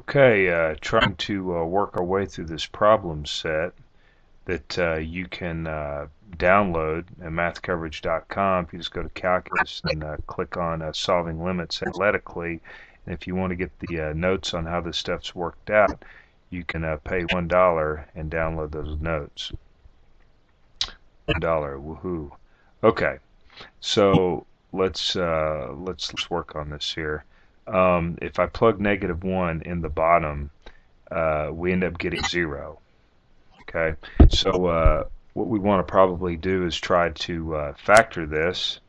Okay, uh, trying to uh, work our way through this problem set that uh, you can uh, download at mathcoverage.com. If you just go to calculus and uh, click on uh, solving limits analytically, and if you want to get the notes on how this stuff's worked out, you can pay one dollar and download those notes. One dollar, woohoo! Okay, so let's let's let's work on this here um, if I plug negative 1 in the bottom, uh, we end up getting 0. Okay, so uh, what we want to probably do is try to uh, factor this.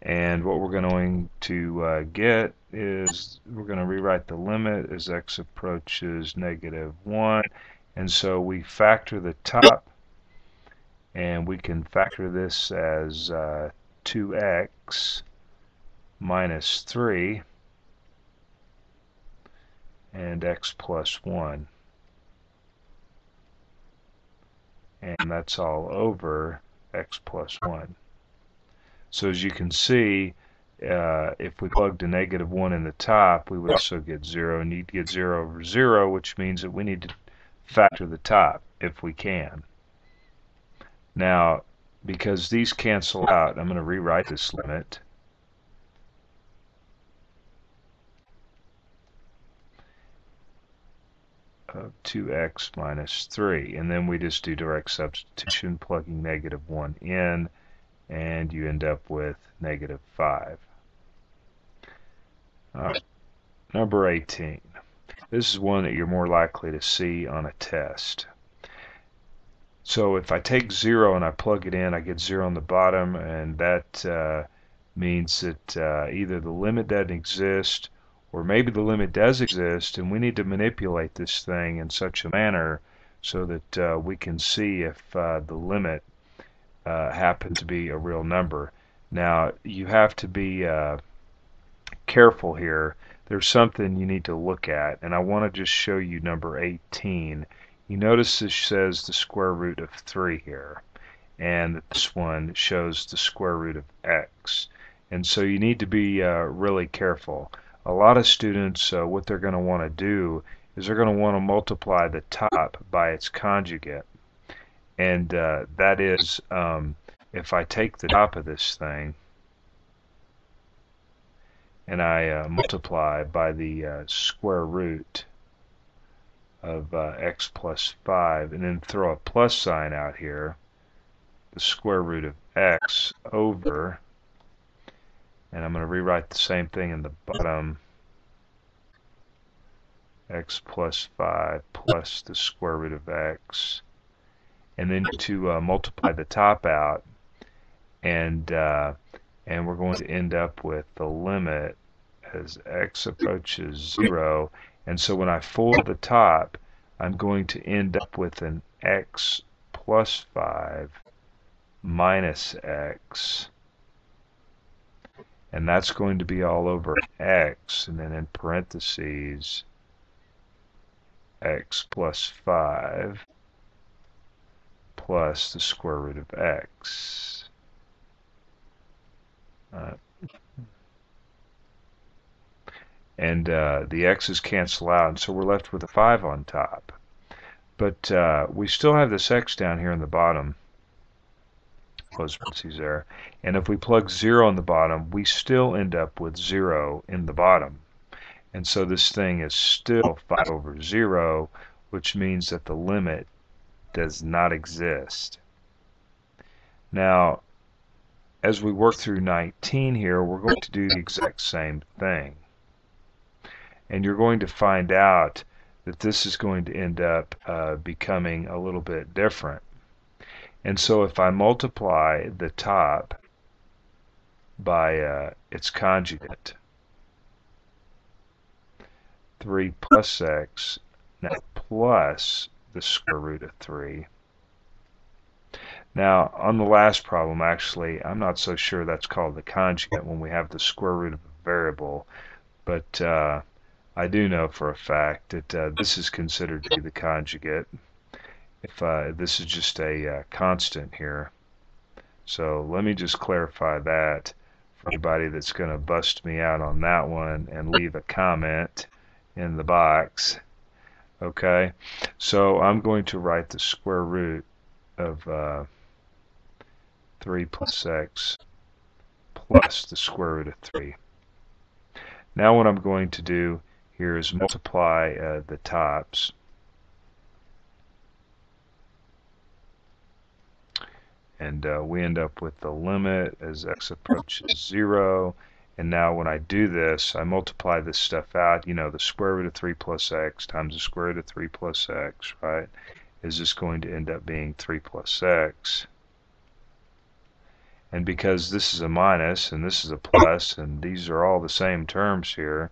And what we're going to uh, get is we're going to rewrite the limit as x approaches negative 1. And so we factor the top and we can factor this as uh, 2x minus 3 and x plus 1 and that's all over x plus 1 so as you can see uh, if we plugged a negative 1 in the top we would also get 0 and you'd get 0 over 0 which means that we need to factor the top if we can now, because these cancel out, I'm going to rewrite this limit. of 2x minus 3 and then we just do direct substitution plugging negative 1 in and you end up with negative 5 uh, number 18 this is one that you're more likely to see on a test so if I take 0 and I plug it in, I get 0 on the bottom, and that uh, means that uh, either the limit doesn't exist, or maybe the limit does exist, and we need to manipulate this thing in such a manner so that uh, we can see if uh, the limit uh, happens to be a real number. Now, you have to be uh, careful here. There's something you need to look at, and I want to just show you number 18 you notice this says the square root of 3 here and this one shows the square root of x. And so you need to be uh, really careful. A lot of students uh, what they're going to want to do is they're going to want to multiply the top by its conjugate. And uh, that is um, if I take the top of this thing and I uh, multiply by the uh, square root of uh, x plus 5 and then throw a plus sign out here the square root of x over and I'm going to rewrite the same thing in the bottom x plus 5 plus the square root of x and then to uh, multiply the top out and uh, and we're going to end up with the limit as x approaches 0 and so when I fold the top, I'm going to end up with an x plus 5 minus x. And that's going to be all over x, and then in parentheses, x plus 5 plus the square root of x. Uh, and uh, the x's cancel out, and so we're left with a 5 on top. But uh, we still have this x down here in the bottom, close parentheses there, and if we plug 0 in the bottom, we still end up with 0 in the bottom. And so this thing is still 5 over 0, which means that the limit does not exist. Now, as we work through 19 here, we're going to do the exact same thing and you're going to find out that this is going to end up uh, becoming a little bit different. And so if I multiply the top by uh, its conjugate, 3 plus x, now plus the square root of 3. Now, on the last problem, actually, I'm not so sure that's called the conjugate when we have the square root of a variable, but uh, I do know for a fact that uh, this is considered to be the conjugate. If uh, this is just a uh, constant here. So let me just clarify that for anybody that's going to bust me out on that one and leave a comment in the box. Okay, so I'm going to write the square root of uh, 3 plus x plus the square root of 3. Now what I'm going to do here is multiply uh, the tops. And uh, we end up with the limit as x approaches 0. And now when I do this, I multiply this stuff out. You know, the square root of 3 plus x times the square root of 3 plus x, right, is this going to end up being 3 plus x. And because this is a minus and this is a plus, and these are all the same terms here,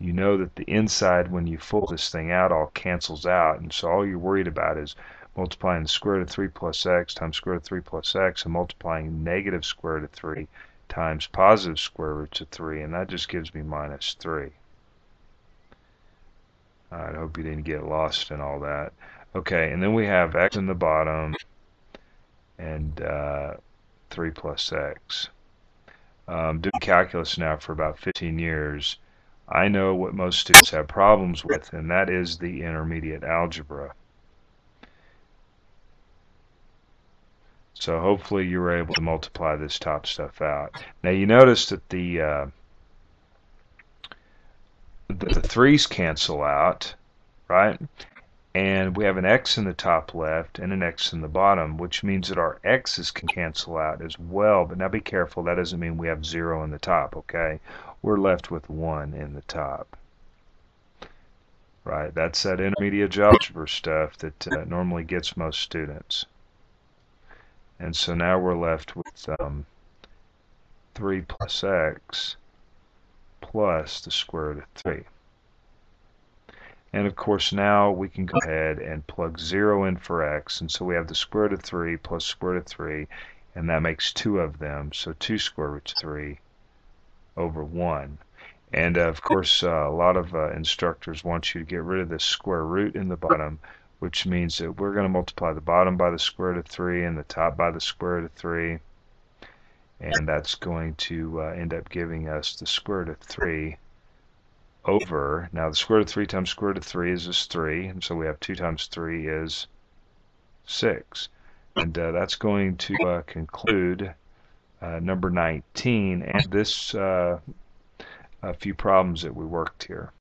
you know that the inside, when you pull this thing out, all cancels out. And so all you're worried about is multiplying the square root of 3 plus x times square root of 3 plus x and multiplying negative square root of 3 times positive square root of 3. And that just gives me minus 3. I hope you didn't get lost in all that. Okay, and then we have x in the bottom and uh, 3 plus x. Um, doing calculus now for about 15 years, I know what most students have problems with, and that is the intermediate algebra. So hopefully you were able to multiply this top stuff out. Now you notice that the uh, the, the threes cancel out, right? And we have an x in the top left and an x in the bottom, which means that our x's can cancel out as well. But now be careful, that doesn't mean we have 0 in the top, okay? We're left with 1 in the top. Right, that's that intermediate algebra stuff that uh, normally gets most students. And so now we're left with um, 3 plus x plus the square root of 3. And of course now we can go ahead and plug 0 in for x. And so we have the square root of 3 plus square root of 3. And that makes two of them. So 2 square roots of 3 over 1. And uh, of course uh, a lot of uh, instructors want you to get rid of this square root in the bottom. Which means that we're going to multiply the bottom by the square root of 3 and the top by the square root of 3. And that's going to uh, end up giving us the square root of 3 over, now the square root of 3 times square root of 3 is just 3, and so we have 2 times 3 is 6. And uh, that's going to uh, conclude uh, number 19 and this uh, a few problems that we worked here.